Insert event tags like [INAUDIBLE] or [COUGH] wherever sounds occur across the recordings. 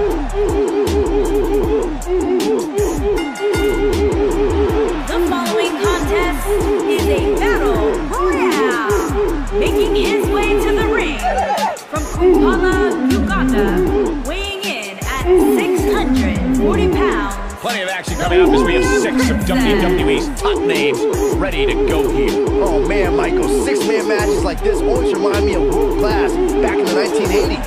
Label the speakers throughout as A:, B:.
A: The following contest is a battle royale. Making his way to the ring from Kampala, Uganda, weighing in at 640 pounds.
B: Plenty of action coming up as we have six of WWE's top names ready to go here.
C: Oh man, Michael, six-man matches like this always remind me of world class back in the 1980s.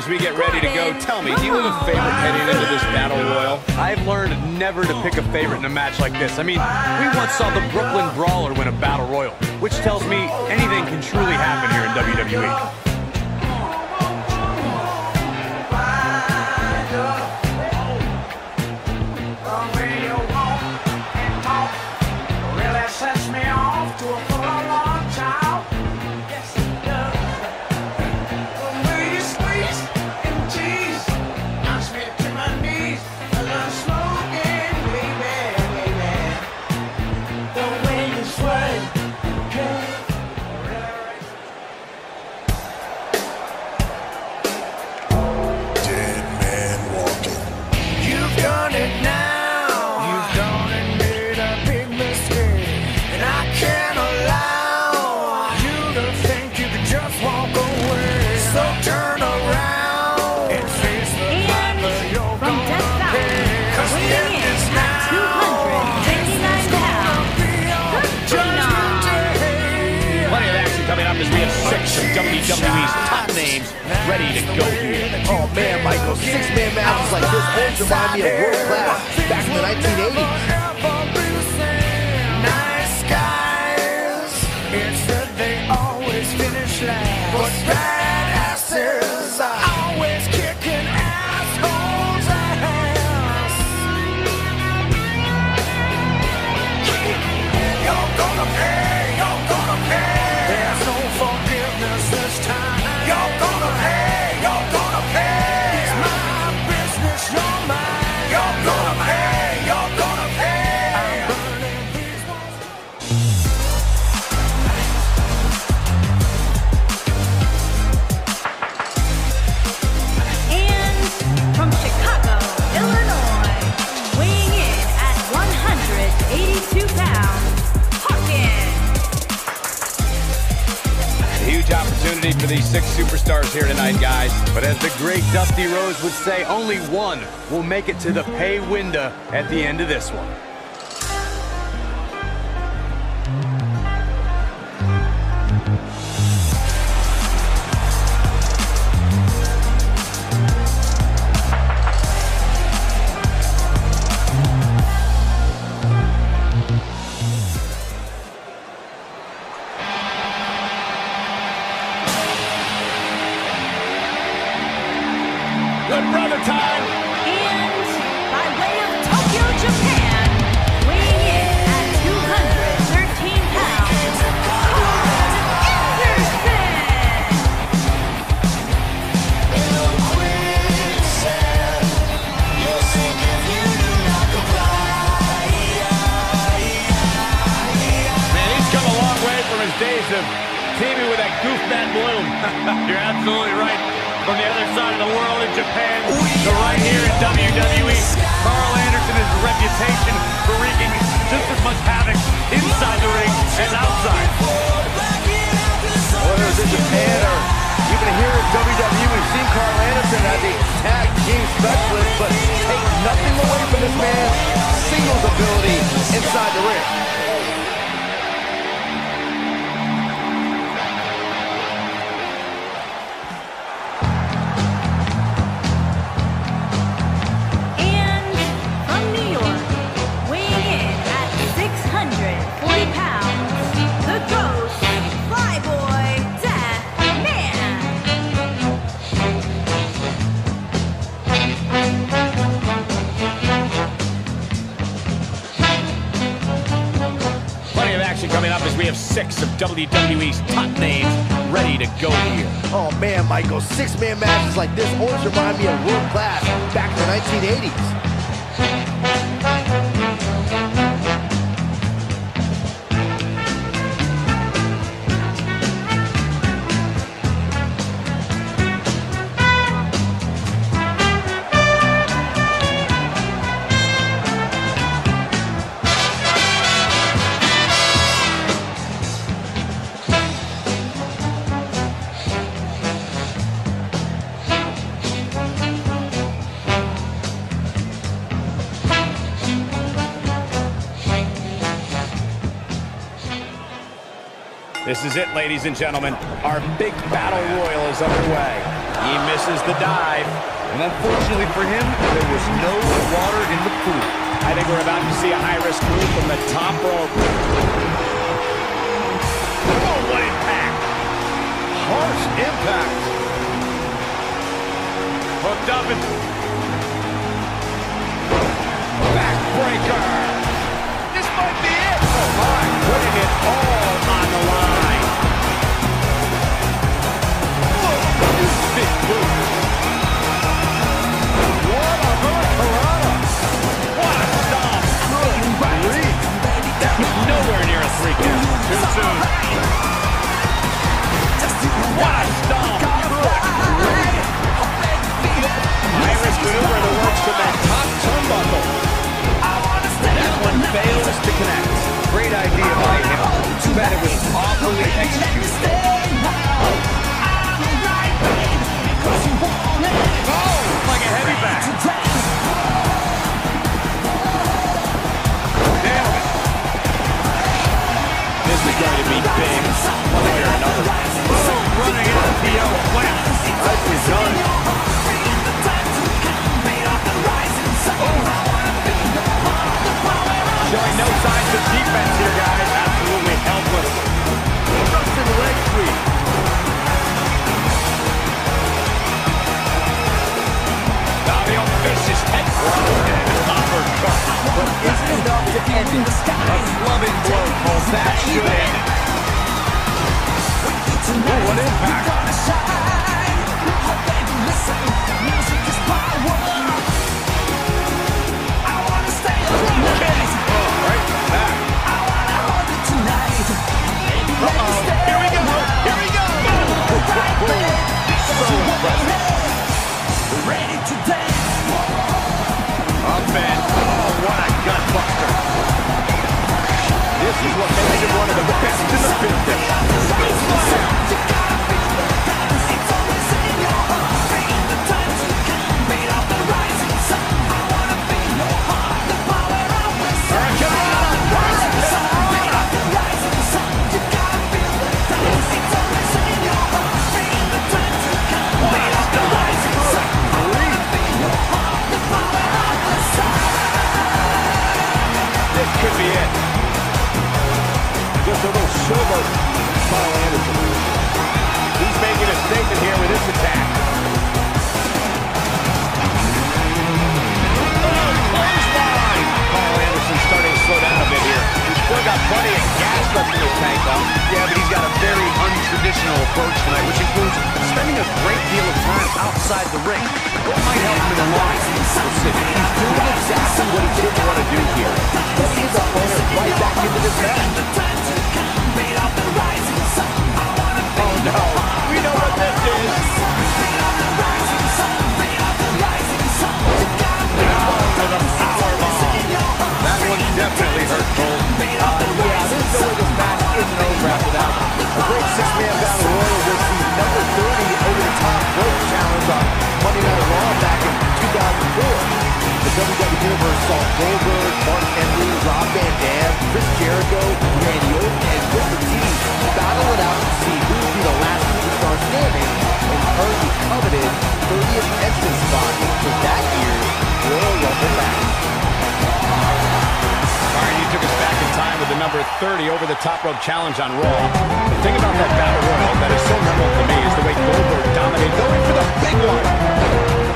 B: As we get ready to go, tell me, do you have a favorite heading into this battle royal?
D: I've learned never to pick a favorite in a match like this. I mean, we once saw the Brooklyn Brawler win a battle royal, which tells me anything can truly happen here in. WWE.
B: Names ready to go here.
C: Oh man, Michael, six-man matches like this always remind me of world class back in the 1980s.
E: Nice guys, these
B: six superstars here tonight, guys.
D: But as the great Dusty Rhodes would say, only one will make it to the pay window at the end of this one.
B: Brother time.
A: And by way of Tokyo, Japan, weighing in at 213 pounds.
B: Man, he's come a long way from his days of teaming with that goofman Bloom. [LAUGHS] You're absolutely right. From the other side of the world in Japan to right here in WWE, Karl Anderson has a reputation for wreaking just as much havoc inside the ring as outside.
C: Whether it's in Japan or even here at WWE, we've seen Karl Anderson as a tag team specialist, but take nothing away from this man's singles ability inside the ring.
B: Six of WWE's top names ready to go here.
C: Oh man, Michael, six-man matches like this always remind me of world class back in the 1980s.
B: This is it, ladies and gentlemen. Our big battle royal is underway. He misses the dive.
D: And unfortunately for him, there was no water in the pool.
B: I think we're about to see a high-risk move from the top rope. Oh, what impact!
C: Harsh impact.
B: Hooked up and... Backbreaker! What a stomp! Irish maneuver that works that top turnbuckle. That one fails to connect.
D: Great idea by him. Too bad it was awfully executed.
B: Oh, like a heavy back. It
C: enough to end it?
B: A clubbing blow that it. Ooh, what impact. This is what makes him one of the best in the business.
D: Approach tonight, which includes spending a great deal of time outside the ring. What might help him in the long run?
C: He's doing exactly what he didn't want to do here. Right back into this match.
B: Oh, no. We know what this is.
D: Definitely hurt Cole.
C: Uh, yeah, way this match isn't over after that. A great Universe saw Goldberg, Mark Henry, Rob Van Dam, Chris Jericho, Randy Orton, and Booker T battle it out to see who would be the last superstar standing and earn the coveted 30th entrance spot for that year's Royal Rumble match.
B: Right, you took us back in time with the number 30 over the top rope challenge on Raw. The thing about that battle royal that is so memorable to me is the way Goldberg dominated, going for the big one.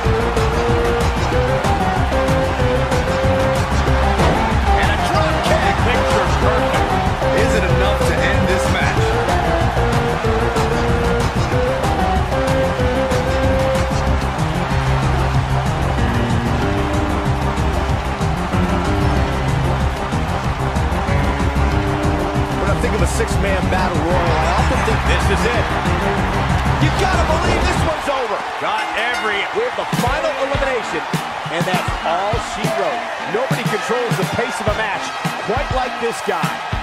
C: Is it.
B: you gotta believe this one's over.
C: Got every...
B: With the final elimination, and that's all she wrote. Nobody controls the pace of a match quite like this guy.